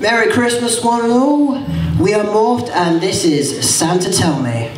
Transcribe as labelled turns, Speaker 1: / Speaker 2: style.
Speaker 1: Merry Christmas, one and all. We are Morphed, and this is Santa Tell Me.